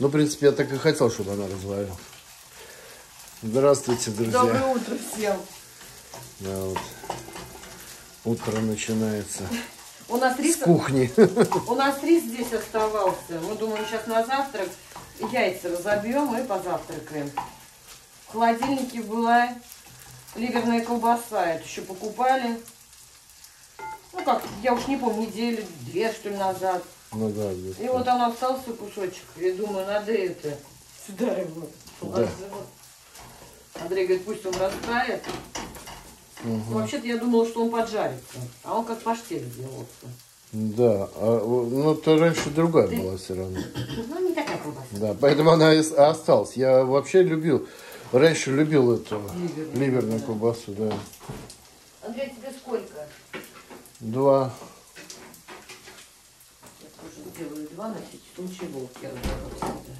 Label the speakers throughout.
Speaker 1: Ну, в принципе, я так и хотел, чтобы она разварила. Здравствуйте, друзья.
Speaker 2: Доброе утро всем.
Speaker 1: Да, вот. Утро начинается
Speaker 2: У нас рис,
Speaker 1: с кухни.
Speaker 2: у нас рис здесь оставался. Мы думаем, сейчас на завтрак яйца разобьем и позавтракаем. В холодильнике была ливерная колбаса. Это еще покупали. Ну как, я уж не помню, недели, две что ли назад.
Speaker 1: Ну да.
Speaker 2: И вот он остался кусочек. Я думаю, надо это сюда его положить. Андрей говорит, пусть он растает. Вообще-то я думала, что он поджарится. А он как паштет сделался.
Speaker 1: Да, а, ну то раньше другая была все равно.
Speaker 2: Ну, не такая колбаса.
Speaker 1: Да, поэтому она и с- осталась. Я вообще любил, раньше любил эту
Speaker 2: Ливерную,
Speaker 1: ливерную
Speaker 2: да.
Speaker 1: колбасу, да.
Speaker 2: Андрей, тебе сколько?
Speaker 1: Два.
Speaker 2: Сделаю два на случай волк я разберу всегда.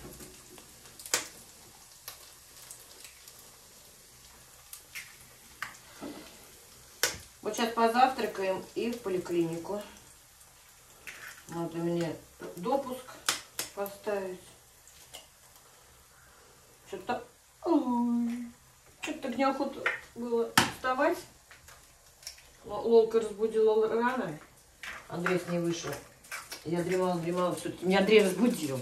Speaker 2: Вот сейчас позавтракаем и в поликлинику. Надо мне допуск поставить. Что-то... Что-то так неохота было вставать. Лолка разбудила рано. Андрей с ней вышел. Я дремала, дремала, все-таки меня Андрей разбудил.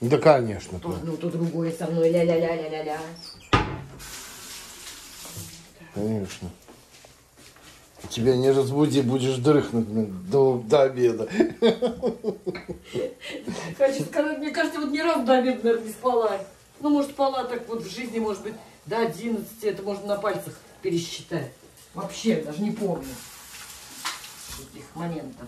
Speaker 1: Да, конечно.
Speaker 2: То одно, то другое со мной, ля-ля-ля-ля-ля-ля.
Speaker 1: Конечно. Тебя не разбуди, будешь дрыхнуть до, до обеда.
Speaker 2: Хочу сказать, мне кажется, вот ни разу до обеда, наверное, не спала. Ну, может, спала так вот в жизни, может быть, до 11, это можно на пальцах пересчитать. Вообще, даже не помню этих моментов.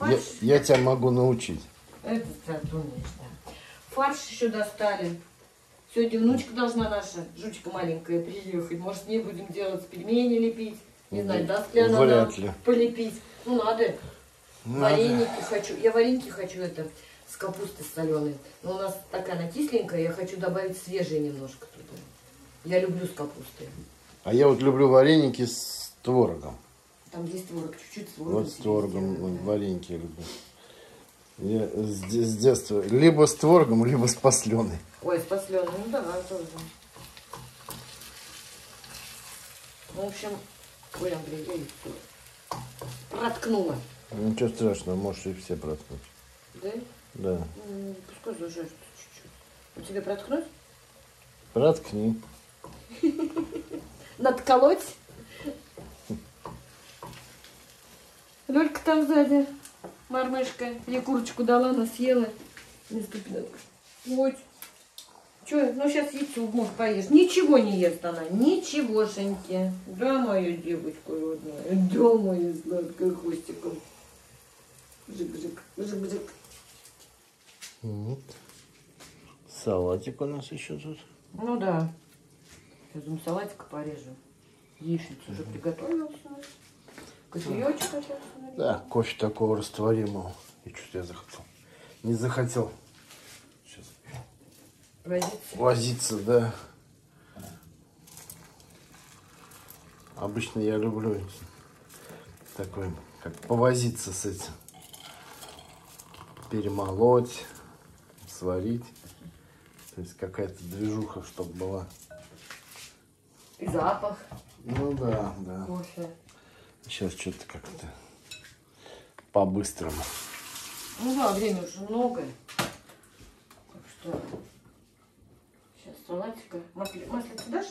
Speaker 1: Я,
Speaker 2: Фарш,
Speaker 1: я тебя могу научить.
Speaker 2: это ты умеешь, да. Фарш еще достали. Сегодня внучка должна наша, жучка маленькая, приехать. Может, с ней будем делать пельмени лепить. Не знаю, даст ли она
Speaker 1: Вряд
Speaker 2: нам
Speaker 1: ли.
Speaker 2: полепить. Ну, надо.
Speaker 1: Надо.
Speaker 2: Вареники хочу. Я вареники хочу это с капустой соленой. Но у нас такая она кисленькая, я хочу добавить свежие немножко туда. Я люблю с капустой.
Speaker 1: А я вот люблю вареники с творогом.
Speaker 2: Там есть творог, чуть-чуть творога.
Speaker 1: Вот с творогом вареники люблю. Я с, с детства либо с творогом, либо с посленой.
Speaker 2: Ой, с посленой, ну давай тоже. Ну, в общем, ой, Андрей, я проткнула.
Speaker 1: Ничего страшного, можешь и все проткнуть.
Speaker 2: Да?
Speaker 1: Да.
Speaker 2: Ну, Пускай зажарится чуть-чуть. У тебя проткнуть?
Speaker 1: Проткни.
Speaker 2: Надколоть? Лёлька там сзади, мормышка. Я курочку дала, она съела. Не ступила. Вот. Че, ну сейчас яйцо, может, поешь. Ничего не ест она, ничегошеньки. Да, моя девочка родная, да, моя сладкая хвостиком. Жик-жик, жик-жик.
Speaker 1: Вот. Салатик у нас еще тут.
Speaker 2: Ну да. Сейчас салатика порежу. Яичницу уже приготовился. Сейчас. налью.
Speaker 1: Да, кофе такого растворимого. И что-то я захотел. Не захотел. Сейчас
Speaker 2: Возиться.
Speaker 1: возиться, да. Обычно я люблю такой, как повозиться с этим. Перемолоть, сварить. То есть какая-то движуха, чтобы была.
Speaker 2: И запах
Speaker 1: Ну да, да.
Speaker 2: кофе.
Speaker 1: Сейчас что-то как-то по-быстрому.
Speaker 2: Ну да, время уже много. Так что сейчас салатика. Масло, маслица дашь?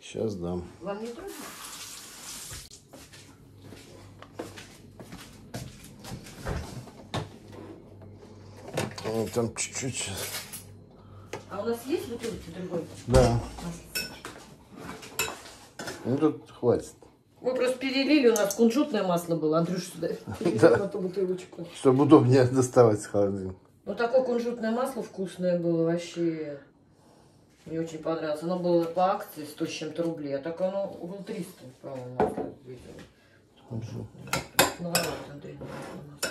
Speaker 1: Сейчас дам.
Speaker 2: Вам не трудно?
Speaker 1: Ну, там чуть-чуть.
Speaker 2: А у нас есть бутылочка другой?
Speaker 1: Да.
Speaker 2: маслица?
Speaker 1: Ну тут хватит.
Speaker 2: Мы просто перелили, у нас кунжутное масло было. Андрюш сюда перелил на ту бутылочку.
Speaker 1: Чтобы удобнее доставать с холодильника.
Speaker 2: Ну такое кунжутное масло вкусное было вообще. Мне очень понравилось. Оно было по акции 100 с чем-то рублей, а так оно было 300, по-моему, масло видела. Кунжутное. Андрей, масло.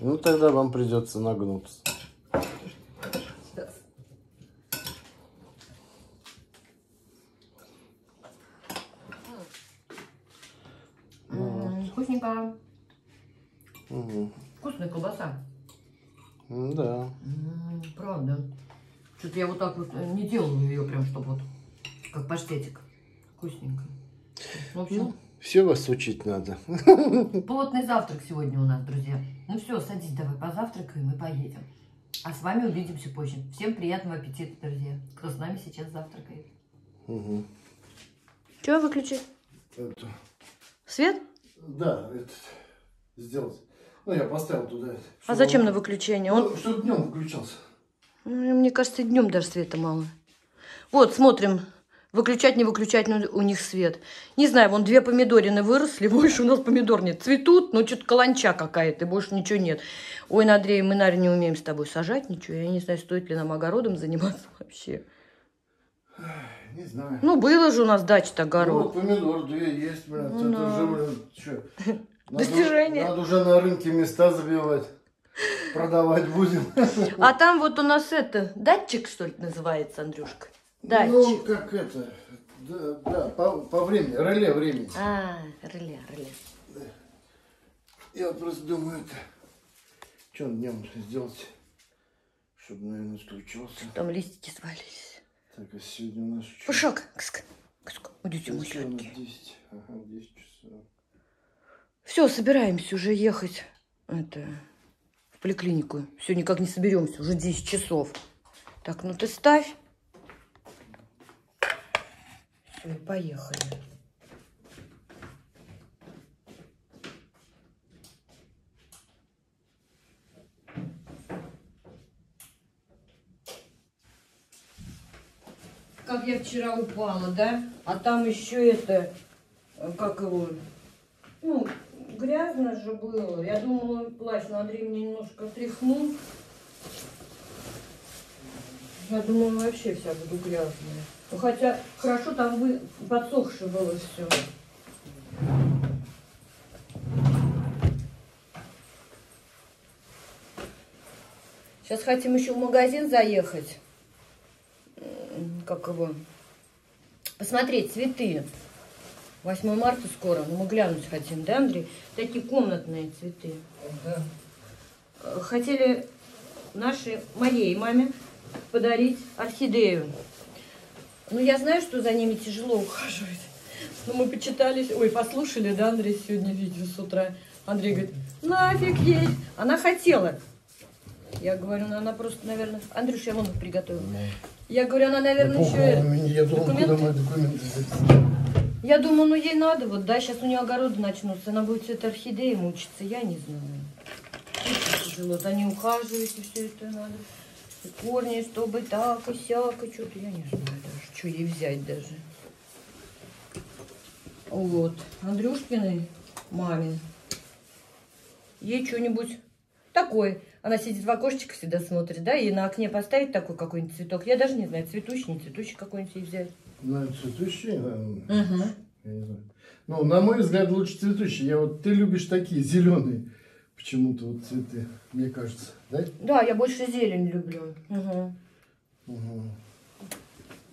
Speaker 1: Ну тогда вам придется нагнуться.
Speaker 2: Да. Вкусненько.
Speaker 1: Угу.
Speaker 2: Вкусная колбаса.
Speaker 1: М, Да.
Speaker 2: М, Правда. Что-то я вот так вот э, не делаю ее прям, чтобы вот как паштетик. Вкусненько. В общем,
Speaker 1: Ну, все вас учить надо.
Speaker 2: плотный завтрак сегодня у нас, друзья. Ну все, садись, давай позавтракаем и поедем. А с вами увидимся позже. Всем приятного аппетита, друзья, кто с нами сейчас завтракает.
Speaker 1: Мгм.
Speaker 2: Что выключить?
Speaker 1: Это,
Speaker 2: Свет?
Speaker 1: Да, это сделать. Ну, я поставил туда.
Speaker 2: А зачем
Speaker 1: он-
Speaker 2: на выключение? Он,
Speaker 1: Ну, чтобы днем выключался.
Speaker 2: ну, мне кажется, днем даже света мало. Вот, смотрим. Выключать, не выключать, но у них свет. Не знаю, вон две помидорины выросли, больше у нас помидор нет. Цветут, но что-то каланча какая-то, больше ничего нет. Ой, Андрей, мы, наверное, не умеем с тобой сажать ничего. Я не знаю, стоит ли нам огородом заниматься вообще.
Speaker 1: Не знаю.
Speaker 2: Ну, было же у нас дача-то
Speaker 1: Ну,
Speaker 2: огород.
Speaker 1: вот помидор две есть, блин.
Speaker 2: Ну,
Speaker 1: это
Speaker 2: да.
Speaker 1: уже, блин, чё? Надо-
Speaker 2: Достижение.
Speaker 1: Надо уже на рынке места забивать. Продавать будем.
Speaker 2: А там вот у нас это, датчик, что ли, называется, Андрюшка?
Speaker 1: Ну,
Speaker 2: Датчик.
Speaker 1: как это. Да, да, по, по времени, реле времени.
Speaker 2: А, реле, реле.
Speaker 1: Я просто думаю, это... Что днем сделать, чтобы, наверное, включился.
Speaker 2: Там листики свалились.
Speaker 1: Так, а сегодня у нас что?
Speaker 2: Пушок, кск, кск, идите,
Speaker 1: Сейчас у нас
Speaker 2: мусорки.
Speaker 1: 10. Ага, 10 часов.
Speaker 2: Все, собираемся уже ехать это, в поликлинику. Все, никак не соберемся, уже 10 часов. Так, ну ты ставь. Все, поехали. Как я вчера упала, да? А там еще это, э, как его, ну, грязно же было. Я думала, плащ, но Андрей мне немножко тряхнул. Я думала, вообще вся буду грязная. Ну, хотя хорошо там вы, подсохше было все. Сейчас хотим еще в магазин заехать. Как его? Посмотреть цветы. 8 марта скоро, но мы глянуть хотим, да, Андрей? Такие комнатные цветы.
Speaker 1: Да.
Speaker 2: Э, Хотели нашей, моей маме подарить орхидею. Ну, я знаю, что за ними тяжело ухаживать. Но мы почитали, ой, послушали, да, Андрей, сегодня видео с утра. Андрей говорит, нафиг ей. Она хотела. Я говорю, ну она просто, наверное... Андрюш, я вон приготовила. Я говорю, она, наверное,
Speaker 1: Похуй,
Speaker 2: еще...
Speaker 1: Я думал,
Speaker 2: документы?
Speaker 1: куда мои документы записать.
Speaker 2: Я думаю, ну ей надо, вот, да, сейчас у нее огороды начнутся, она будет с этой орхидеей мучиться, я не знаю. Тяжело, вот они ухаживают, и все это надо. И корни, чтобы так, и сяк, и что-то, я не знаю даже, что ей взять даже. Вот, Андрюшкиной маме. Ей что-нибудь такое. Она сидит в окошечко всегда смотрит, да, и на окне поставить такой какой-нибудь цветок. Я даже не знаю, цветущий, не цветущий какой-нибудь взять.
Speaker 1: Ну, цветущие, наверное.
Speaker 2: Угу.
Speaker 1: Я не знаю. Ну, на мой взгляд, лучше цветущие. Я вот, ты любишь такие зеленые почему-то вот цветы, мне кажется, да?
Speaker 2: Да, я больше зелень люблю. Угу.
Speaker 1: Угу.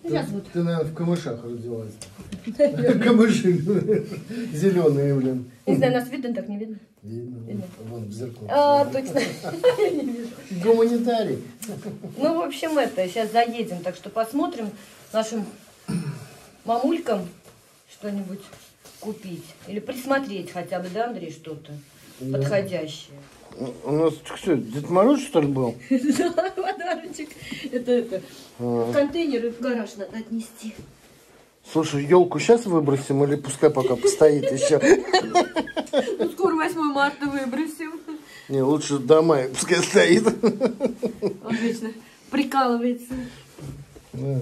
Speaker 1: Ты, ты, наверное, в камышах родилась. Камыши зеленые, блин.
Speaker 2: Не знаю, нас видно, так не видно.
Speaker 1: Видно, вон в зеркало.
Speaker 2: А, точно.
Speaker 1: Гуманитарий.
Speaker 2: Ну, в общем, это, сейчас заедем, так что посмотрим нашим мамулькам что-нибудь купить. Или присмотреть хотя бы, да, Андрей, что-то подходящее.
Speaker 1: У нас что, Дед Мороз, что ли, был?
Speaker 2: Да, подарочек. Это, это, в контейнер и в гараж надо отнести.
Speaker 1: Слушай, елку сейчас выбросим или пускай пока постоит еще?
Speaker 2: Ну, скоро 8 марта выбросим.
Speaker 1: Не, лучше до мая пускай стоит.
Speaker 2: Он вечно прикалывается.
Speaker 1: Да.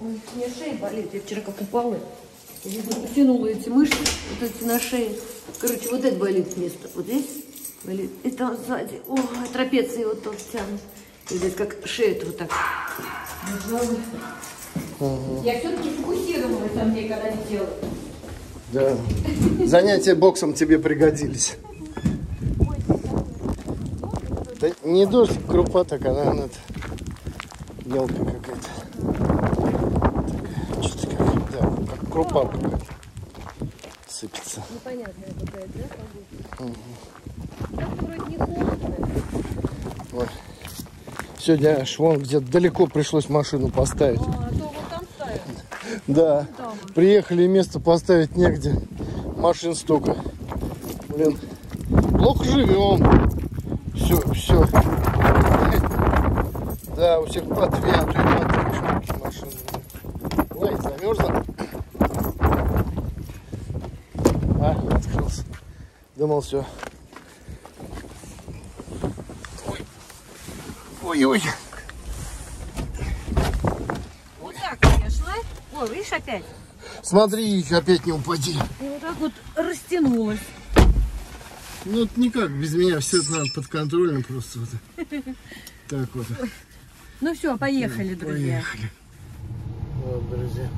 Speaker 2: Ой, у меня шея болит. Я вчера как упала. Я, потянула эти мышцы, вот эти на шее. Короче, вот это болит место. Вот здесь болит. И там сзади. О, трапеции вот тут тянут. И здесь как шея вот так. Я все-таки фокусировалась, Андрей, когда не делала.
Speaker 1: Да. Занятия боксом тебе пригодились. Да не дождь, крупа такая, наверное, это елка какая-то. Такая, Что-то как, да, как крупа какая-то сыпется.
Speaker 2: Непонятная ну, какая-то, да, погода? Угу. Как вроде не холодно. Ой.
Speaker 1: Сегодня аж где-то далеко пришлось машину поставить.
Speaker 2: А, то вот там ставят.
Speaker 1: Да.
Speaker 2: Ну, там.
Speaker 1: Приехали, место поставить негде. Машин столько. Блин. Плохо живем. Все, все. Да, у всех по ответу. Думал, все. Ой-ой.
Speaker 2: Вот так я шла. Ой, видишь опять?
Speaker 1: Смотри, опять не упади.
Speaker 2: И вот так вот растянулась.
Speaker 1: Ну, это никак, без меня все это надо под контролем просто. Вот. Так вот.
Speaker 2: Ну все, поехали, друзья.
Speaker 1: Поехали. Вот, друзья.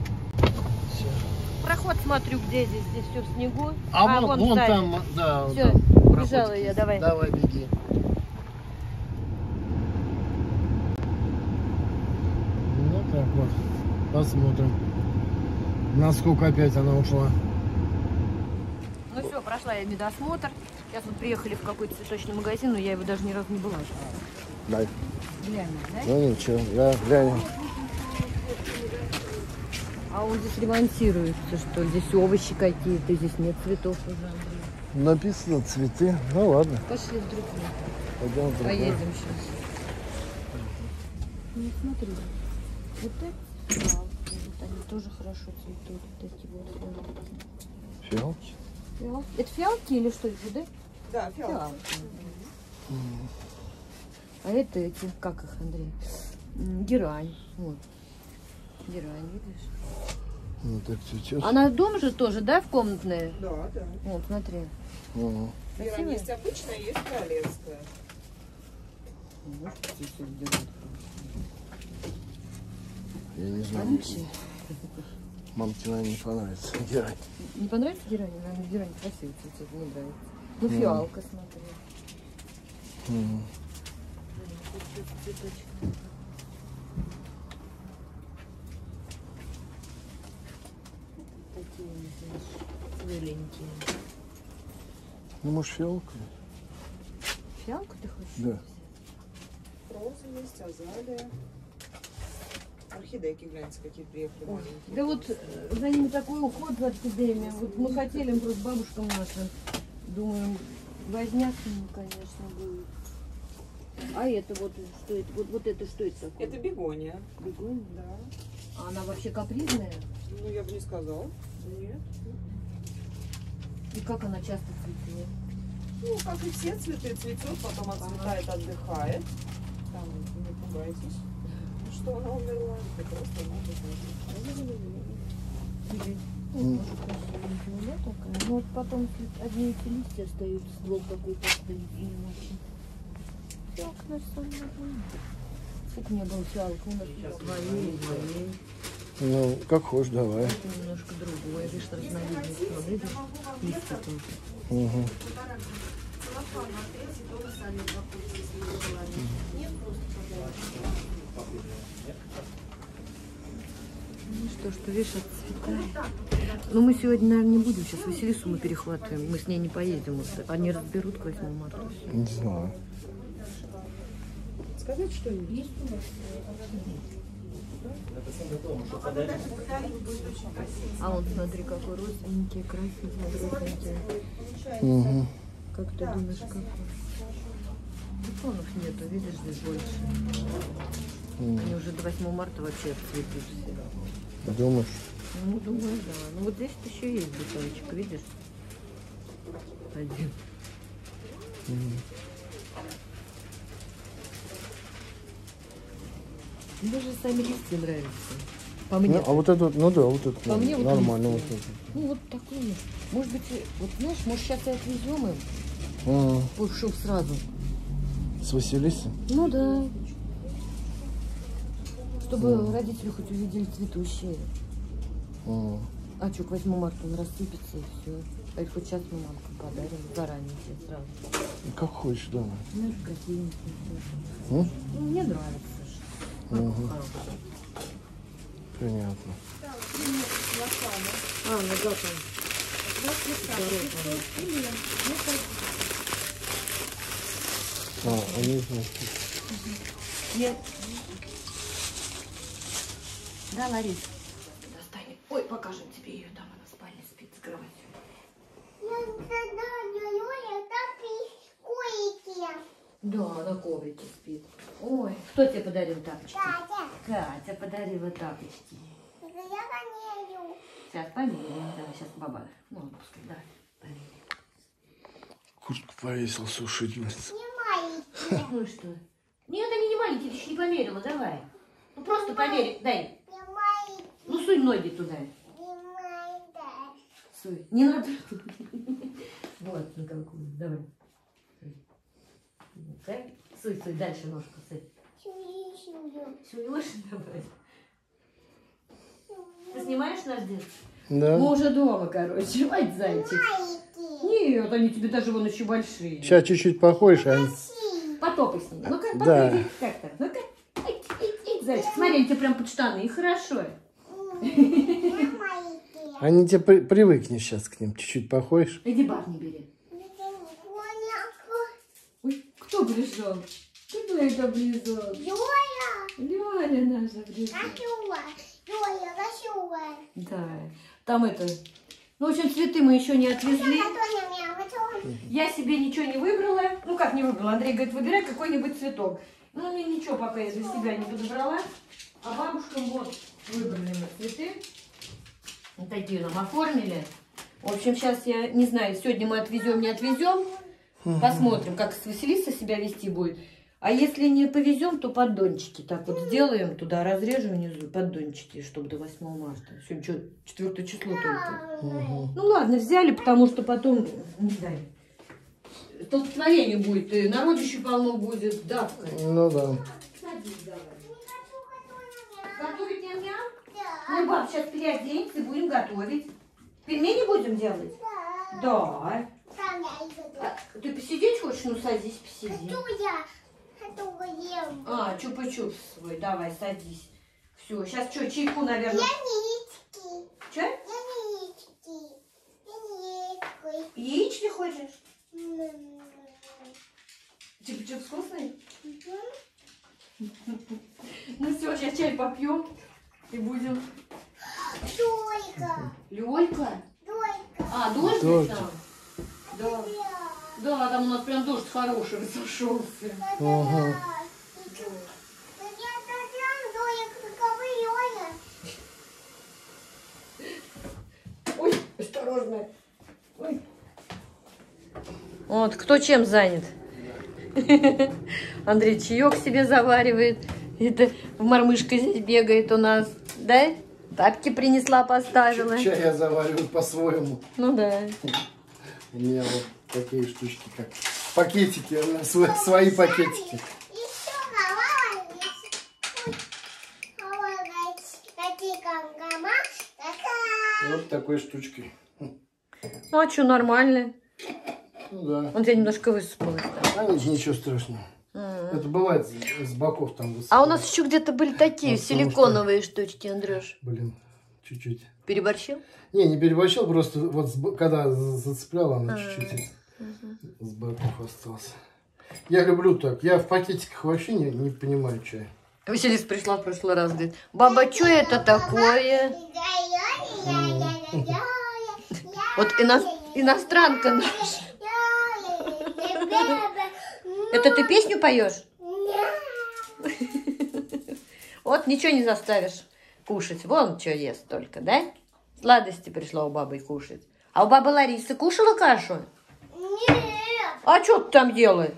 Speaker 2: Проход смотрю, где здесь, здесь все в снегу.
Speaker 1: А, вон, вон
Speaker 2: ставят.
Speaker 1: там, да. там
Speaker 2: бежала я, давай.
Speaker 1: Давай, беги. Ну так вот. Посмотрим. Насколько опять она ушла.
Speaker 2: Ну все, прошла я медосмотр. Сейчас вот приехали в какой-то цветочный магазин, но я его даже ни разу не была.
Speaker 1: Дай.
Speaker 2: Глянь, да?
Speaker 1: Ну ничего, да, глянем.
Speaker 2: А он здесь ремонтируется, что ли? Здесь овощи какие-то, здесь нет цветов уже. Андрей.
Speaker 1: Написано цветы. Ну ладно,
Speaker 2: Пошли в другую.
Speaker 1: пойдем в другой.
Speaker 2: Поедем сейчас. Ну смотри, вот эти фиалки, вот они тоже хорошо цветут, вот эти вот фиалки.
Speaker 1: Фиалки.
Speaker 2: Фиалки. Это фиалки или что это, да?
Speaker 3: Да, фиалка.
Speaker 2: А это эти, как их, Андрей? Герань. Вот. Герань, видишь?
Speaker 1: Ну так цветет.
Speaker 2: Она дом же тоже, да, в комнатные?
Speaker 3: Да, да.
Speaker 2: Вот, смотри.
Speaker 1: Ага.
Speaker 3: Герань есть обычная, есть королевская.
Speaker 1: Я не знаю.
Speaker 2: Вообще.
Speaker 1: Мамке, наверное, не понравится. Герань.
Speaker 2: Не понравится герань? Наверное, герань красивый цветет, мне нравится. Ну, фиалка, смотри.
Speaker 1: Мгм.
Speaker 2: Тут всё с цветочками. Такие, знаешь, целенькие.
Speaker 1: Ну, может, фиалка?
Speaker 2: Фиалку ты хочешь?
Speaker 1: Да.
Speaker 3: Розы есть, азалия. Орхидейки, гляньте, какие приехали маленькие.
Speaker 2: Да вот э, за ними такой уход за орхидеями. Вот мы хотели просто бабушкам нашим. Думаем, возняк с ними, конечно, будет. А это вот что это? Вот, вот это что это такое?
Speaker 3: Это бегония.
Speaker 2: Бегония?
Speaker 3: Да.
Speaker 2: А она вообще капризная?
Speaker 3: Ну, я бы не сказала. Нет.
Speaker 2: И как она часто цветет?
Speaker 3: Ну, как и все цветы, цветет, потом отцветает, отдыхает. Там, не пугайтесь, что она умерла. Это просто надо знать.
Speaker 2: Ну? Ну, вот потом одни эти листья остаются, ствол какой-то стоит, и не очень. Фиалка, на самом деле. Сколько не было фиалка, у нас своей.
Speaker 1: Ну, как хочешь, давай.
Speaker 2: Это немножко другое, видишь, разновидность, вот видишь, листья тоже.
Speaker 1: Угу.
Speaker 2: Ну что, что видишь, отцветает. Ну, мы сегодня, наверное, не будем сейчас Василису мы перехватываем. Мы с ней не поедем. Вот Они разберут к 8 марта.
Speaker 1: Не знаю.
Speaker 3: Сказать что-нибудь?
Speaker 2: А вот смотри, какой розовенький, красненький, розовенький.
Speaker 1: Угу.
Speaker 2: Как ты думаешь, какой? Бутонов нету, видишь, здесь больше. Они уже до 8 марта вообще отцветут все.
Speaker 1: Думаешь?
Speaker 2: Ну, думаю, да. Ну, вот здесь еще есть бутончик, видишь? Один. Мне же сами листья нравятся. По мне.
Speaker 1: Ну, а вот это, ну да, вот это
Speaker 2: По мне вот
Speaker 1: нормально. Вот это.
Speaker 2: Ну, вот такой. Может быть, и- вот знаешь, может, сейчас и отвезем им,
Speaker 1: Ага.
Speaker 2: пошел сразу.
Speaker 1: С Василисой?
Speaker 2: Ну да. Чтобы родители хоть увидели цветущие.
Speaker 1: Ага.
Speaker 2: А что, к 8 марта он рассыпется и все. А их хоть сейчас мы мамкам подарим заранее сразу.
Speaker 1: Ну, Как хочешь.
Speaker 2: Знаешь, красивенькие.
Speaker 1: М?
Speaker 2: Ну, мне нравится. Хороший.
Speaker 1: Понятно.
Speaker 2: А, ну да, там.
Speaker 1: А, они, значит,
Speaker 2: Нет. Да, Ларис? Достань. Ой, покажем тебе ее. Там она в спальне спит с кроватью. Да, на коврике спит. Ой, кто тебе подарил тапочки? Катя подарила тапочки. Сейчас померяем. Давай, сейчас баба. Ну, пускай, да. Померяем.
Speaker 1: Куртку повесил сушить.
Speaker 2: Ну и что? Нет, они не маленькие, ты еще не померила, давай. Ну просто померь, дай. Ну суй ноги туда. Суй. Не надо. Вот, ну какую. Давай. Вот так. Суй, суй, дальше ножку суй. Суешь? Давай. Ты снимаешь наш дед?
Speaker 1: Да.
Speaker 2: Мы уже дома, короче. Мать зайчик. Нет, они тебе даже вон еще большие.
Speaker 1: Сейчас чуть-чуть походишь, а они...
Speaker 2: Потопай с ними. Ну-ка,
Speaker 1: Да.
Speaker 2: подойди. Как так? Ну-ка. Зайчик. Смотри, они тебе прям под штаны. И хорошо.
Speaker 1: Они тебе при- привыкнешь сейчас к ним. Чуть-чуть походишь.
Speaker 2: Иди бар не бери. Ой, кто пришел? Кто это близок? Ляля наша близок. Да. Там это... Ну, в общем, цветы мы еще не отвезли. Я себе ничего не выбрала. Ну, как не выбрала? Андрей говорит, выбирай какой-нибудь цветок. Ну, мне ничего пока я для себя не подобрала. А бабушкам вот выбрали мы цветы. Вот такие нам оформили. В общем, сейчас я не знаю, сегодня мы отвезем, не отвезем. Посмотрим, как с Василиса себя вести будет. А если не повезем, то поддончики так вот сделаем, туда разрежем внизу поддончики, чтобы до 8 марта. Сегодня что, 4 число только. Ну ладно, взяли, потому что потом, не знаю, столкновение будет, и народища полно будет, да.
Speaker 1: Ну да.
Speaker 2: Садись давай. Готовить ням-ням? Ну, баб, сейчас переоденемся и будем готовить. Пельмени будем делать? Да. А, ты посидеть хочешь? Ну, садись, посиди. А, чупа-чуп свой, давай, садись. Все, сейчас что, чайку, наверное. Че? Яички хочешь? Чупа-чуп вкусный? Ну все, сейчас чай попьем и будем. Лёлька? А, дождь
Speaker 1: Дождь.
Speaker 2: там? Да. Да, там у нас прям дождь хороший сошелся.
Speaker 1: Ага.
Speaker 2: Ой, осторожно. Ой. Вот, кто чем занят? Андрей чаек себе заваривает. Это мормышка здесь бегает у нас. Да? Тапки принесла, поставила.
Speaker 1: Чай я завариваю по-своему.
Speaker 2: Ну да.
Speaker 1: У меня вот такие штучки, как пакетики, у меня сво- свои пакетики. Вот такой штучкой.
Speaker 2: Ну а что, нормально.
Speaker 1: Ну да.
Speaker 2: Он тебя немножко высыпалось.
Speaker 1: А ни- ничего страшного. Это бывает с, боков там
Speaker 2: А у нас еще где-то были такие
Speaker 1: Ну, потому что-
Speaker 2: силиконовые штучки, Андрюш.
Speaker 1: Блин, чуть-чуть.
Speaker 2: Переборщил?
Speaker 1: Не, не переборщил, просто вот когда за- зацепляла, она
Speaker 2: А,
Speaker 1: чуть-чуть с боков остался. Я люблю так. Я в пакетиках вообще не, не понимаю чай.
Speaker 2: Василиса пришла в прошлый раз, говорит, баба, что это такое? Вот ино- иностранка наша. Это ты песню поешь? Вот ничего не заставишь кушать. Вон что ест только, да? Сладости пришла у бабы кушать. А у бабы Ларисы кушала кашу? А что ты там ела?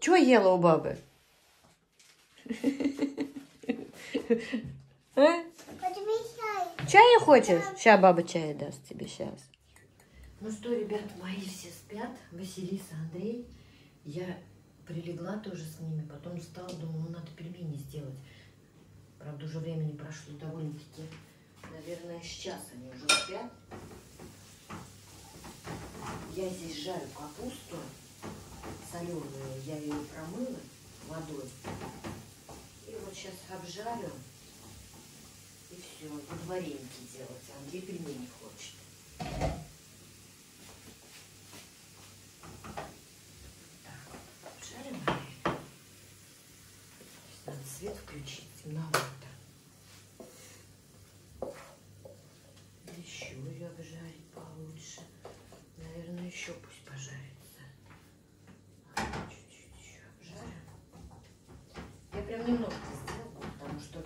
Speaker 2: Что ела у бабы? А? Чая хочешь? Сейчас баба чая даст тебе сейчас. Ну что, ребят, мои все спят. Василиса, Андрей. Я прилегла тоже с ними, потом встала, думаю, ну надо пельмени сделать. Правда, уже времени прошло довольно-таки. Наверное, сейчас они уже спят. Я здесь жарю капусту соленую. Я ее промыла водой. И вот сейчас обжарю. И все, буду вареники делать. А Андрей пельмени хочет. Так, обжарим вареники. включить. Темновато. Еще ее обжарить получше. Наверное, еще пусть пожарится. Чуть-чуть еще обжарим. Я прям немножко сделала, потому что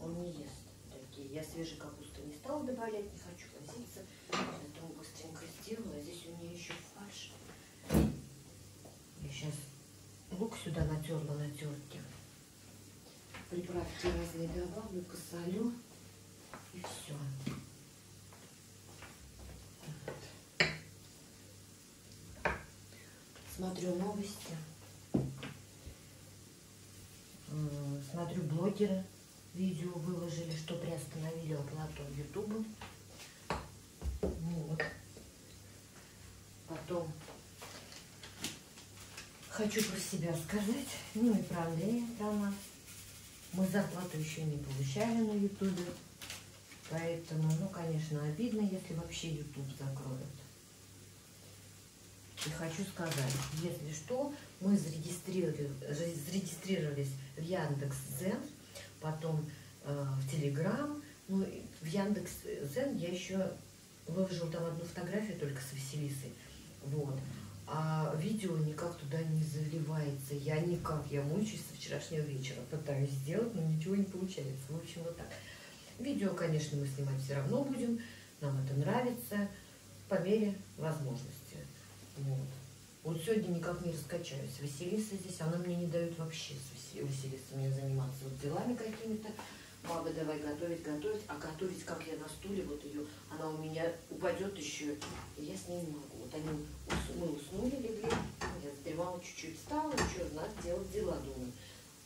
Speaker 2: он не ест такие. Я свежей капусты не стала добавлять, не хочу возиться. Поэтому быстренько сделала. Здесь у меня еще фарш. Я сейчас лук сюда натерла на терке. Приправки разные добавлю, посолю. И все. Смотрю новости. Смотрю блогеры. Видео выложили, что приостановили оплату Ютуба. Вот. Потом хочу про себя сказать. Ну и про Андрея, нас. Мы зарплату еще не получали на Ютубе. Поэтому, ну, конечно, обидно, если вообще Ютуб закроют. И хочу сказать, если что, мы зарегистрировали, зарегистрировались в Яндекс.Зен, потом э, в Телеграм, ну, в Яндекс.Зен я еще выложила там одну фотографию только с Василисой, вот. А видео никак туда не заливается, я никак, я мучаюсь со вчерашнего вечера, пытаюсь сделать, но ничего не получается, в общем, вот так. Видео, конечно, мы снимать все равно будем, нам это нравится, по мере возможности. Вот. Вот сегодня никак не раскачаюсь. Василиса здесь, она мне не дает вообще с Васи- Василисой мне заниматься вот делами какими-то. Баба, давай готовить, готовить. А готовить, как я на стуле, вот ее, она у меня упадет еще, и я с ней не могу. Вот они, мы уснули, легли, я задремала чуть-чуть, встала, что, надо делать дела, думаю.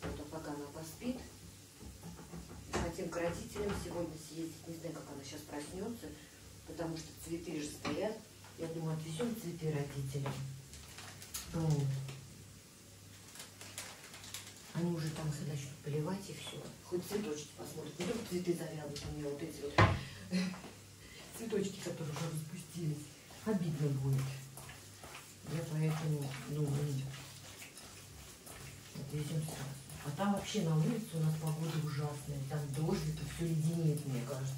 Speaker 2: Вот, а пока она поспит, хотим к родителям сегодня съездить, не знаю, как она сейчас проснется, потому что цветы же стоят. Я думаю, отвезем цветы родителям. Вот. Они уже там их начнут поливать и все. Хоть цветочки посмотрят. Только цветы завянут у меня вот эти вот цветочки, которые уже распустились. Обидно будет. Я поэтому думаю. Отвезем. А там вообще на улице у нас погода ужасная. Там дождь, это все леденеет, мне кажется.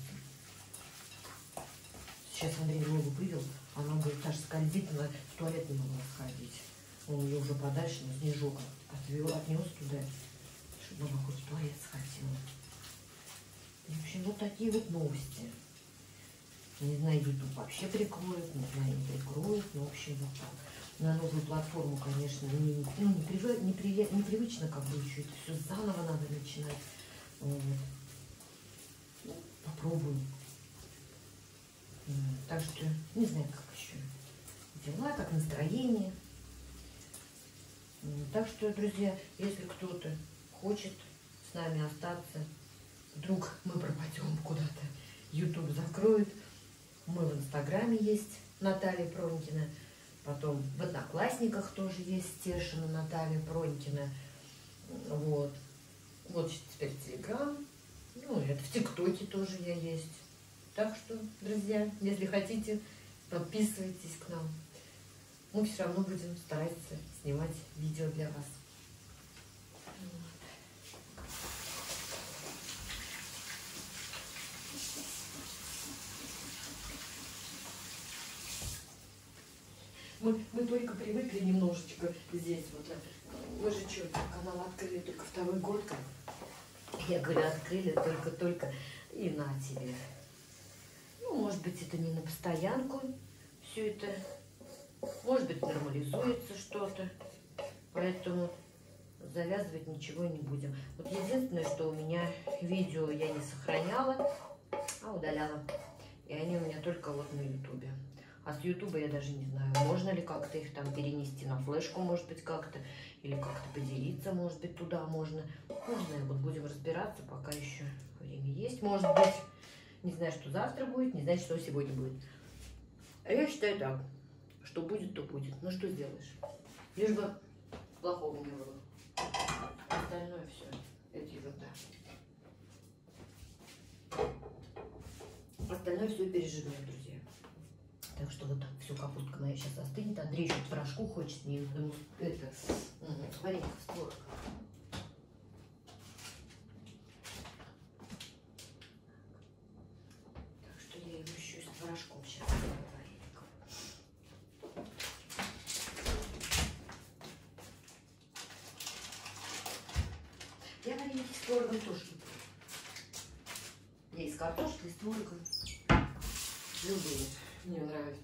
Speaker 2: Сейчас Андрей Вову вывел, она будет даже скользит, она в туалет не могла сходить. Он ее уже подальше на снежок отвел, отнес туда, чтобы она хоть в туалет сходила. В общем, вот такие вот новости. Не знаю, YouTube вообще прикроют, не знаю, не прикроют, но в общем вот так. На новую платформу, конечно, не, ну, не, привы- не при- непривычно, как бы еще это все заново надо начинать. Вот. Ну, попробуем. Так что не знаю, как еще дела, как настроение. Так что, друзья, если кто-то хочет с нами остаться, вдруг мы пропадем куда-то, YouTube закроет, мы в Инстаграме есть Наталья Пронькина, потом в Одноклассниках тоже есть Стешина Наталья Пронькина, вот. Вот теперь Телеграм, ну, это в ТикТоке тоже я есть. Так что, друзья, если хотите, подписывайтесь к нам. Мы все равно будем стараться снимать видео для вас. Мы, мы только привыкли немножечко здесь вот. э, Мы же что, канал открыли только второй год как. Я говорю, открыли только-только. И на тебе. Ну, может быть, это не на постоянку все это. Может быть, нормализуется что-то. Поэтому завязывать ничего не будем. Вот единственное, что у меня видео я не сохраняла, а удаляла. И они у меня только вот на ютубе. А с ютуба я даже не знаю, можно ли как-то их там перенести на флешку, может быть, как-то. Или как-то поделиться, может быть, туда можно. Не знаю, вот будем разбираться, пока еще время есть. Может быть, не знаю, что завтра будет, не знаю, что сегодня будет. А я считаю так, что будет, то будет. Ну, что сделаешь? Лишь бы плохого не было. Остальное все, это ерунда. Остальное все переживем, друзья. Так что вот так, все, капустка моя сейчас остынет. Андрей еще творожку хочет, не думаю, это, варенье с творогом. сейчас вареников. Я вареники с творогом тоже люблю. Я и с картошкой, и с творогом. Любые. Мне нравится.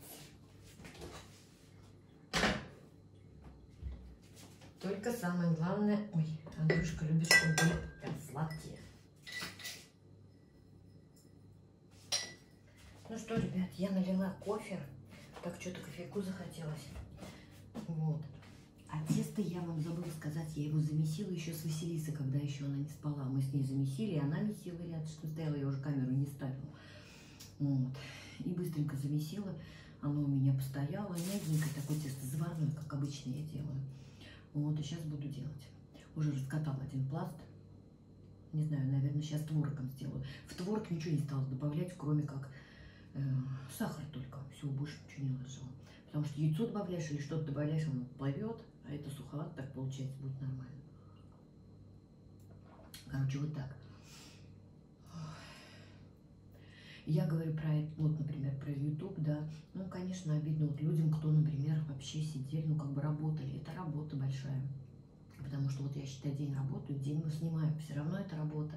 Speaker 2: Только самое главное... Ой, Андрюшка любит, чтобы были прям сладкие. Ну что, ребят, я налила кофе. Так что-то кофейку захотелось. Вот. А тесто я вам забыла сказать, я его замесила еще с Василисой, когда еще она не спала. Мы с ней замесили, и она месила рядышком стояла, я уже камеру не ставила. Вот. И быстренько замесила. Оно у меня постояло. Мягенькое такое тесто, заварное, как обычно я делаю. Вот, и сейчас буду делать. Уже раскатала один пласт. Не знаю, наверное, сейчас творогом сделаю. В творог ничего не стала добавлять, кроме как сахар только. Все, больше ничего не ложила. Потому что яйцо добавляешь или что-то добавляешь, оно плывет, а это суховат, так получается, будет нормально. Короче, вот так. Я говорю про, вот, например, про YouTube, да. Ну, конечно, обидно вот людям, кто, например, вообще сидели, ну, как бы работали. Это работа большая. Потому что вот я, считаю, день работаю, день мы снимаем. Все равно это работа.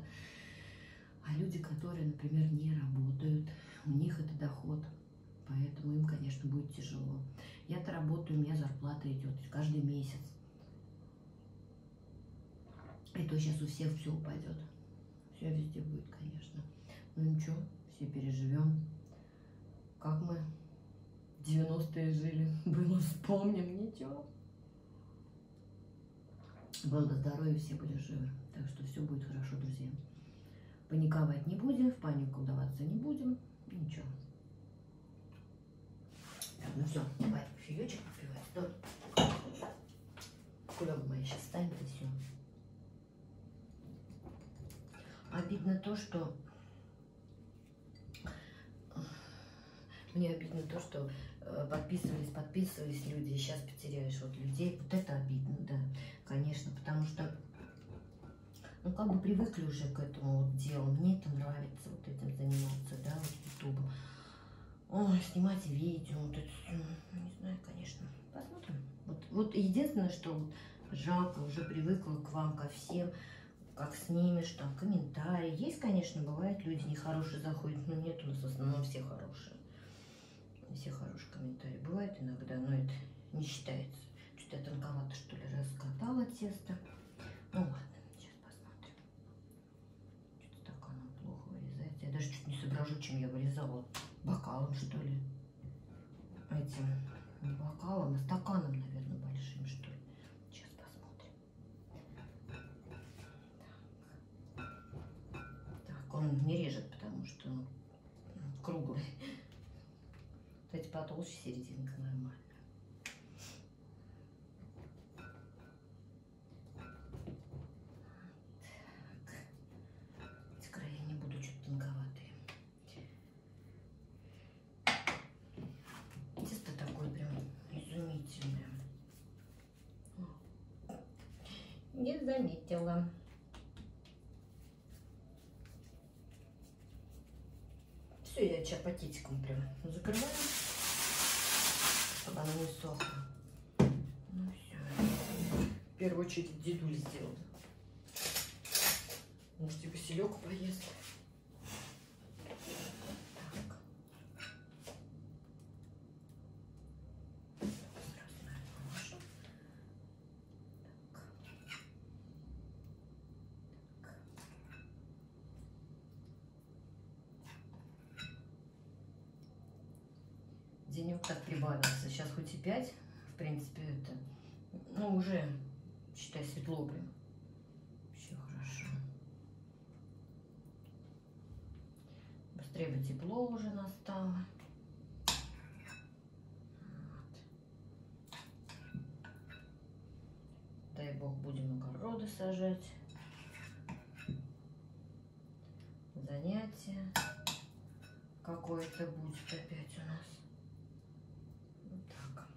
Speaker 2: А люди, которые, например, не работают, у них это доход. Поэтому им, конечно, будет тяжело. Я-то работаю, у меня зарплата идет каждый месяц. И то сейчас у всех все упадет. Все везде будет, конечно. Ну ничего, все переживем. Как мы в 90-е жили, было вспомним, ничего. Было здоровье, все были живы. Так что все будет хорошо, друзья. Паниковать не будем, в панику даваться не будем. Ничего. Так, ну все, давай кофеечек попивать. Да. Кулек моя сейчас станет и все. Обидно то, что... Мне обидно то, что э, подписывались, подписывались люди, и сейчас потеряешь вот людей. Вот это обидно, да, конечно, потому что, ну, как бы привыкли уже к этому делу. Мне это нравится, вот этим заниматься, да, вот ютубом. Ой, снимать видео, вот это всё, ну, не знаю, конечно. Посмотрим. Вот, вот единственное, что вот жалко, уже привыкла к вам, ко всем, как снимешь, там, комментарии. Есть, конечно, бывает, люди нехорошие заходят, но нет, у нас в основном все хорошие. Все хорошие комментарии. Бывает иногда, но это не считается. Что-то я тонковато, что ли, раскатала тесто. Ну ладно, сейчас посмотрим. Что-то так оно плохо вырезается. Я даже чуть не соображу, чем я вырезала. Бокалом, что ли? Этим, не бокалом, а стаканом, наверное, большим, что ли. Сейчас посмотрим. Так, он не режет, потому что ну, круглый. Кстати, потолще серединка нормально. Так. Эти края не буду, что-то тонковатые. Тесто такое прям изумительное. Не заметила. Чапатитиком прям закрываю, чтобы оно не сохло. Ну все. В первую очередь дедуль сделал. Может, и Василек поест. Так. Сразу, наверное, положу. Так. Так. Денек так прибавился. Сейчас хоть и 5, в принципе, это, ну, уже, считай, светло прям. Все хорошо. Быстрее бы тепло уже настало. Вот. Дай бог, будем огороды сажать. Занятие какое-то будет опять у нас. Вот так.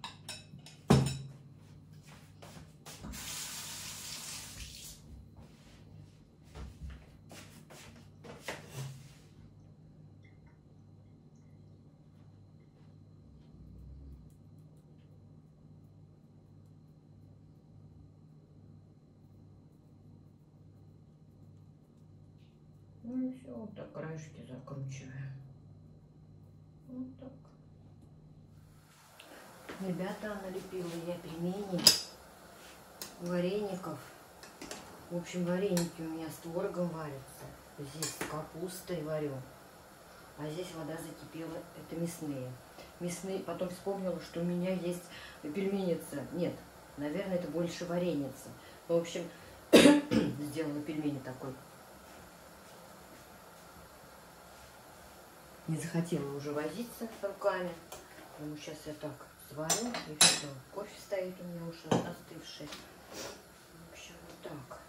Speaker 2: Ну и все, вот так краешки закручиваем. Вот так. Ребята, налепила я пельмени, вареников. В общем, вареники у меня с творогом варятся. Здесь с капустой варю. А здесь вода закипела. Это мясные. Мясные. Потом вспомнила, что у меня есть пельменица. Нет, наверное, это больше вареница. В общем, сделала пельмени такой. Не захотела уже возиться руками. Поэтому сейчас я так сварю и все. Кофе стоит у меня уже остывший. В общем, вот так.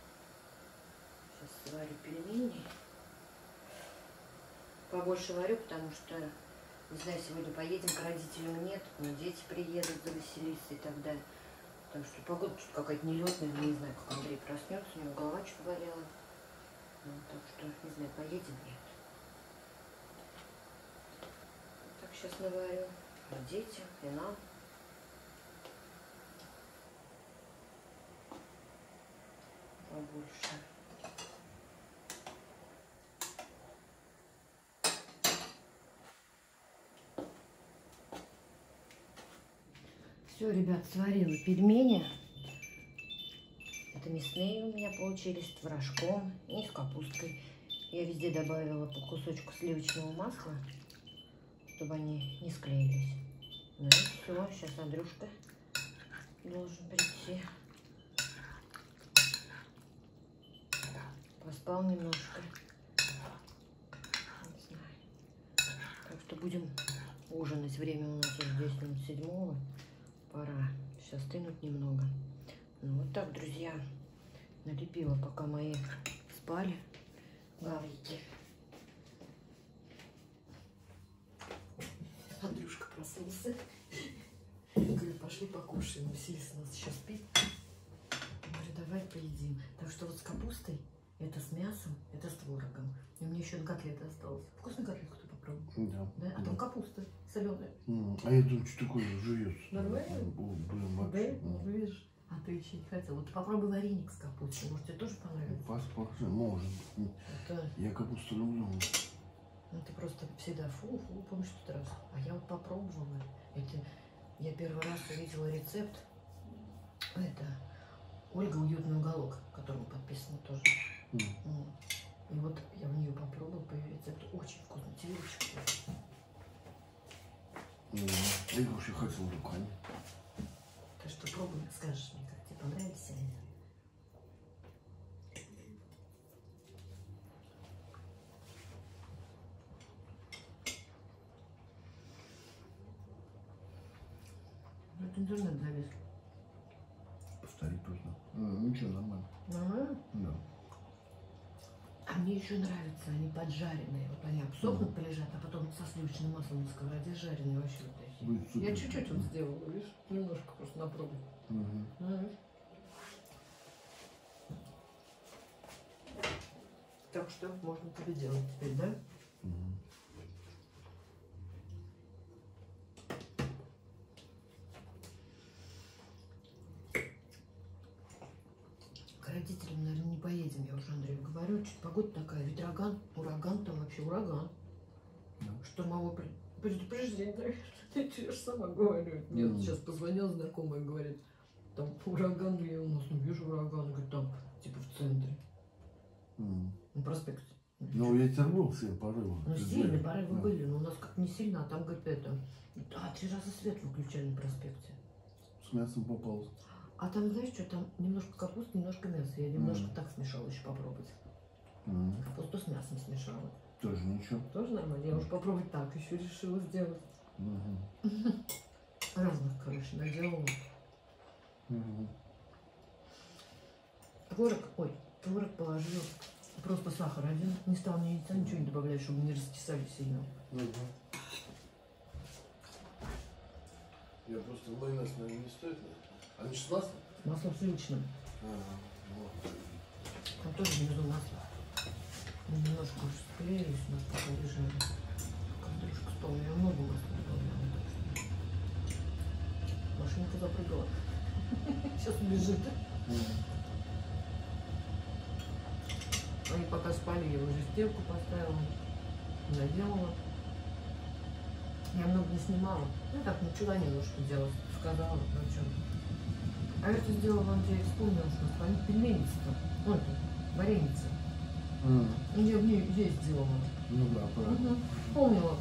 Speaker 2: Сейчас сварю пельмени. Побольше варю, потому что, не знаю, сегодня поедем к родителям нет, но дети приедут завеселиться и так далее. Потому что погода что-то какая-то нелетная, не знаю, как Андрей проснется, у него голова что-то болела. Ну, так что, не знаю, поедем, нет. Сейчас наварю. И детям, и нам. Побольше. Все, ребят, сварила пельмени. Это мясные у меня получились с творожком и с капусткой. Я везде добавила по кусочку сливочного масла, чтобы они не склеились. Ну и все, сейчас Андрюшка должен прийти. Поспал немножко. Не знаю. Так что будем ужинать. Время у нас уже 10 минут седьмого. Пора. Сейчас стынуть немного. Ну вот так, друзья. Налепила, пока мои спали. Гаврики. Андрюшка проснулся. Говорю, пошли покушаем. Василиса у нас сейчас спит. Говорю, давай поедим. Так что вот с капустой, это с мясом, это с творогом. И мне еще котлета осталась. Вкусная котлетка кто попробовал?
Speaker 1: Да.
Speaker 2: Да? А там капуста соленая.
Speaker 1: А я думаю, что такое жуется.
Speaker 2: Нормально?
Speaker 1: Блин,
Speaker 2: Да?
Speaker 1: вообще.
Speaker 2: Ну, видишь? А ты еще не хотел. Вот попробуй вареник с капустой. Может, тебе тоже понравится?
Speaker 1: Поспоржи, может.
Speaker 2: Это,
Speaker 1: Я капусту люблю.
Speaker 2: Ну, ты просто всегда фу-фу, помнишь тот раз? А я вот попробовала. Это, я первый раз увидела рецепт. Это Ольга Уютный уголок, которому подписано тоже.
Speaker 1: М.
Speaker 2: И вот я у нее попробовала по ее рецепту. Очень вкусно. Тебе очень вкусно.
Speaker 1: М, Я вообще хотел руками.
Speaker 2: Так что пробуй, скажешь мне, как тебе понравились они. Ну, Это интернет завис.
Speaker 1: Повторить нужно. М, Ничего, нормально.
Speaker 2: Нормально?
Speaker 1: Да.
Speaker 2: А мне еще нравятся, они поджаренные. Вот они обсохнут, полежат, а потом со сливочным маслом на сковороде жареные вообще вот такие.
Speaker 1: Будет супер.
Speaker 2: Я чуть-чуть вот сделала, видишь? Немножко просто на пробу.
Speaker 1: Мгм.
Speaker 2: Мгм. Так что можно тебе делать теперь, да?
Speaker 1: Мгм.
Speaker 2: К родителям, наверное, не поедем, я уже Что погода такая, ветроган, ураган, там вообще ураган.
Speaker 1: Да.
Speaker 2: Штурмовой пред- предупреждение, наверное. Я тебе же сама говорю. Мне
Speaker 1: Мгм.
Speaker 2: сейчас позвонил знакомый, говорит, там ураган, я у нас, ну вижу ураган, говорит, там, типа в центре,
Speaker 1: М.
Speaker 2: на проспекте.
Speaker 1: Ну, ветер был все порывы.
Speaker 2: Ну, сильные порывы
Speaker 1: Да.
Speaker 2: были, но у нас как не сильно, а там, говорит, это... А, три раза свет выключали на проспекте.
Speaker 1: С мясом попал.
Speaker 2: А там, знаешь что, там немножко капусты, немножко мяса. Я немножко
Speaker 1: Мгм.
Speaker 2: так смешала еще попробовать.
Speaker 1: М.
Speaker 2: Капусту с мясом смешала.
Speaker 1: Тоже ничего.
Speaker 2: Тоже нормально. Я уже попробовать так еще решила сделать.
Speaker 1: Мгм.
Speaker 2: Разных, короче, наделала.
Speaker 1: Мгм.
Speaker 2: Творог, ой, творог положила. Просто сахар один. Не стал ни яйца, ничего не добавлять, чтобы не раскисали сильно.
Speaker 1: Мгм. Я просто майонез, наверное, не стоит. Они же с маслом?
Speaker 2: С маслом сливочным.
Speaker 1: Ага, вот.
Speaker 2: Там тоже внизу масло. Немножко уже склеились у нас пока лежали. Кадрюшка спал, я много масла добавляла. что. Машинка запрыгала. Сейчас убежит. Они пока спали, я уже стирку поставила, наделала. Я много не снимала. Ну так, начала немножко делать, сказала, про чем. А это сделала, вам я вспомнила, что с вами пельменица-то. Ну, это, вареница. Ну, Я в ней есть сделала.
Speaker 1: Ну да, правильно.
Speaker 2: Угу. Вспомнила.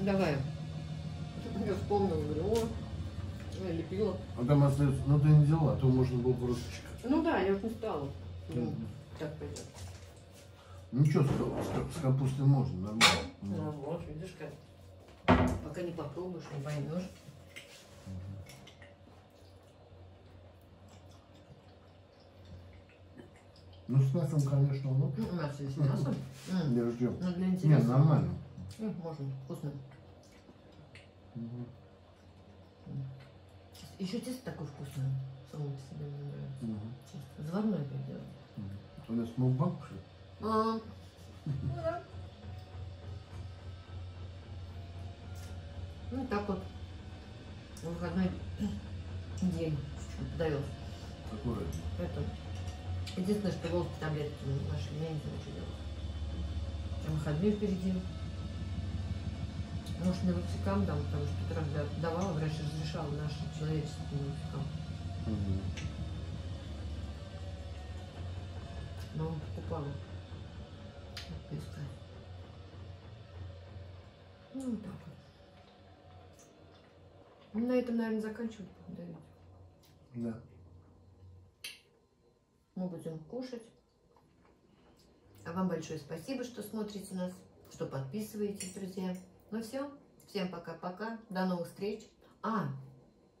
Speaker 2: Давай. Я вспомнила, говорю, о, я лепила.
Speaker 1: А там остается, ну ты не взяла, а то можно было просто чикать.
Speaker 2: Ну да, я вот не стала.
Speaker 1: Мгм.
Speaker 2: Так пойдет.
Speaker 1: Ничего, с, ка- с капустой можно, нормально.
Speaker 2: Ну
Speaker 1: М.
Speaker 2: вот, видишь как. Пока не попробуешь, не поймешь.
Speaker 1: Ну с мясом, конечно, лучше.
Speaker 2: Ну, у нас есть мясо. М,
Speaker 1: Я ждем.
Speaker 2: Ну, для интереса.
Speaker 1: нормально.
Speaker 2: М, Можно, вкусно. Еще тесто такое вкусное. Само по себе мне нравится. Тесто. Заварное делать.
Speaker 1: Мгм. У нас мукбанк, что ли?
Speaker 2: А. Ну, так вот. Выходной день подавилась.
Speaker 1: Какой?
Speaker 2: Это. Единственное, что волки таблетки не нашли, я не знаю, что делать. Там выходные впереди. Может, на вапсикам дам, потому что да- давала, врач разрешал наши человеческие.
Speaker 1: Мгм.
Speaker 2: Но он покупала. Отписка. Ну, вот так вот. Ну, На этом, наверное, заканчивать Давид.
Speaker 1: Да.
Speaker 2: Мы будем кушать. А вам большое спасибо, что смотрите нас, что подписываетесь, друзья. Ну все, всем пока-пока, до новых встреч. А,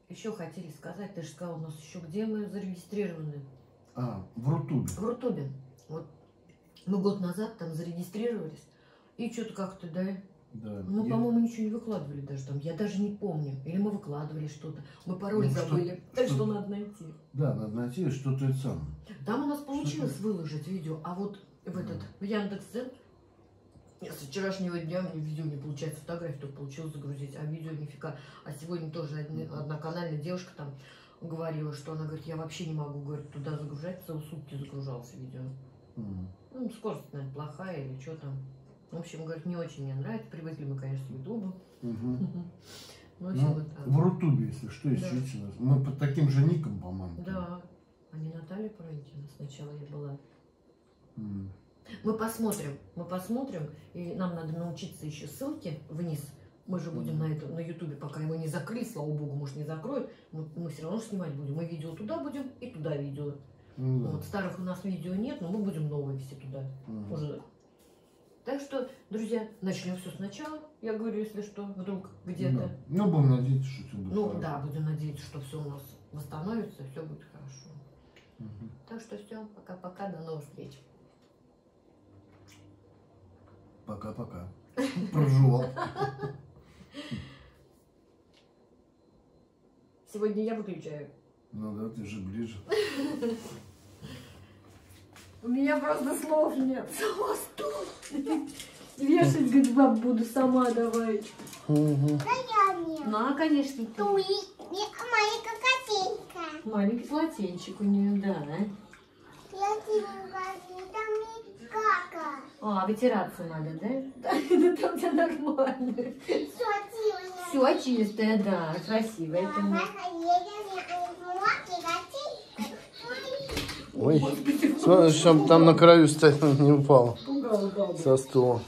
Speaker 2: еще хотели сказать, ты же сказал, у нас еще где мы зарегистрированы?
Speaker 1: А, в Рутубе.
Speaker 2: В Рутубе. Вот мы год назад там зарегистрировались, и что-то как-то, да,
Speaker 1: Да.
Speaker 2: ну,
Speaker 1: Я-
Speaker 2: по-моему, ничего не выкладывали даже там. Я даже не помню. Или мы выкладывали что-то. Мы пароль
Speaker 1: Ну, что-
Speaker 2: забыли. так
Speaker 1: что-
Speaker 2: что надо найти.
Speaker 1: Да, надо найти что-то это самое.
Speaker 2: Там у нас получилось выложить видео, а вот в этот в Яндекс.Зен с вчерашнего дня мне видео не получается, фотографию только получилось загрузить, а видео нифига. А сегодня тоже одни- одноканальная девушка там говорила, что она говорит, я вообще не могу, говорит, туда загружать, целые сутки загружалось видео.
Speaker 1: Мгм.
Speaker 2: Ну, скорость, наверное, плохая или что там. В общем, говорит, не очень мне нравится. Привыкли мы, конечно, с Ютуба. Ну, в общем,
Speaker 1: Ну,
Speaker 2: вот так.
Speaker 1: в Рутубе, если что,
Speaker 2: Да.
Speaker 1: ищите нас. Мы под таким же ником, по-моему.
Speaker 2: Да. А не Наталья Парантина сначала я была. Мы посмотрим, мы посмотрим, и нам надо научиться еще ссылки вниз. Мы же будем на это на Ютубе, пока его не закрыли, слава богу, может не закроют, мы все равно снимать будем. Мы видео туда будем и туда видео.
Speaker 1: Ну да.
Speaker 2: Вот старых у нас видео нет, но мы будем новые все туда
Speaker 1: Мгм.
Speaker 2: уже. Так что, друзья, начнем все сначала. Я говорю, если что, вдруг
Speaker 1: Ну,
Speaker 2: где-то.
Speaker 1: да. Ну, будем надеяться, что все будет
Speaker 2: Ну
Speaker 1: хорошо.
Speaker 2: да, будем надеяться, что все у нас восстановится, все будет хорошо.
Speaker 1: Мгм.
Speaker 2: Так что все, пока-пока, до новых встреч.
Speaker 1: Пока-пока. Проживал.
Speaker 2: Сегодня я выключаю.
Speaker 1: Ну да, ты же ближе.
Speaker 2: У меня просто слов нет. Сама стул. Вешать, говорит, баб, буду сама, давай.
Speaker 1: Мгм.
Speaker 2: Ну, а, конечно.
Speaker 4: Туи, не, маленькая котенька.
Speaker 2: Маленький полотенчик у нее, да.
Speaker 4: Я тебе говорю, там не кака.
Speaker 2: А, вытираться надо, да? Да, там все нормально.
Speaker 4: Все,
Speaker 2: Все чистое, да, красиво. Это мы-
Speaker 1: Ой, смотри, чтобы там на краю не упал со стула.